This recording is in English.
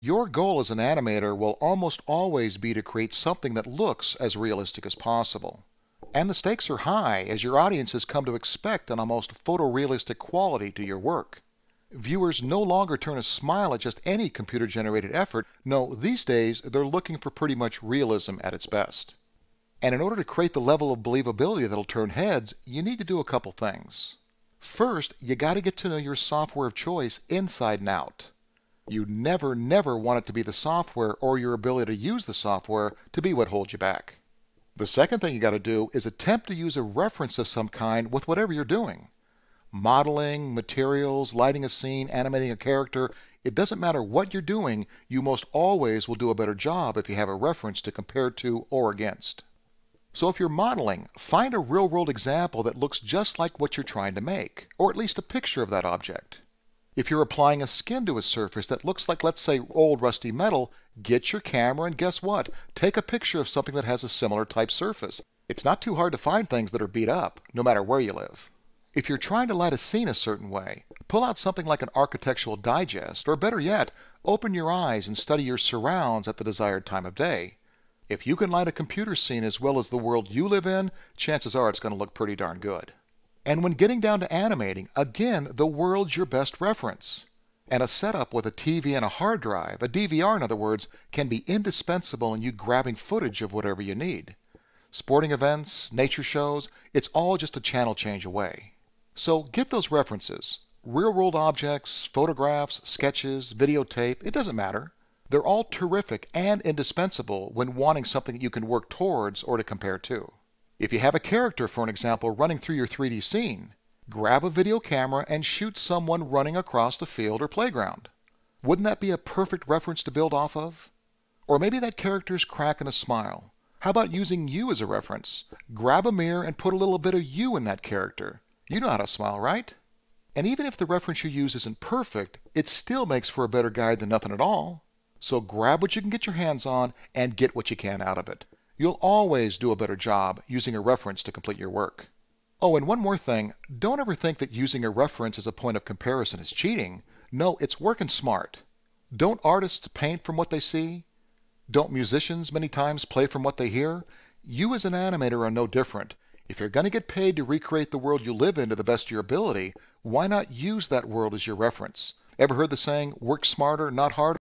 Your goal as an animator will almost always be to create something that looks as realistic as possible. And the stakes are high as your audience has come to expect an almost photorealistic quality to your work. Viewers no longer turn a smile at just any computer generated effort. No, these days they're looking for pretty much realism at its best. And in order to create the level of believability that'll turn heads, you need to do a couple things. First, you got to get to know your software of choice inside and out. You never, never want it to be the software or your ability to use the software to be what holds you back. The second thing you got to do is attempt to use a reference of some kind with whatever you're doing. Modeling, materials, lighting a scene, animating a character, it doesn't matter what you're doing, you most always will do a better job if you have a reference to compare to or against. So if you're modeling, find a real world example that looks just like what you're trying to make, or at least a picture of that object. If you're applying a skin to a surface that looks like, let's say, old rusty metal, get your camera and guess what? Take a picture of something that has a similar type surface. It's not too hard to find things that are beat up, no matter where you live. If you're trying to light a scene a certain way, pull out something like an architectural digest, or better yet, open your eyes and study your surrounds at the desired time of day. If you can light a computer scene as well as the world you live in, chances are it's going to look pretty darn good. And when getting down to animating, again, the world's your best reference. And a setup with a TV and a hard drive, a DVR in other words, can be indispensable in you grabbing footage of whatever you need. Sporting events, nature shows, it's all just a channel change away. So get those references. Real world objects, photographs, sketches, videotape, it doesn't matter. They're all terrific and indispensable when wanting something that you can work towards or to compare to. If you have a character, for an example, running through your 3D scene, grab a video camera and shoot someone running across the field or playground. Wouldn't that be a perfect reference to build off of? Or maybe that character's cracking a smile. How about using you as a reference? Grab a mirror and put a little bit of you in that character. You know how to smile, right? And even if the reference you use isn't perfect, it still makes for a better guide than nothing at all. So grab what you can get your hands on and get what you can out of it. You'll always do a better job using a reference to complete your work. Oh, and one more thing. Don't ever think that using a reference as a point of comparison is cheating. No, it's working smart. Don't artists paint from what they see? Don't musicians many times play from what they hear? You as an animator are no different. If you're going to get paid to recreate the world you live in to the best of your ability, why not use that world as your reference? Ever heard the saying, work smarter, not harder?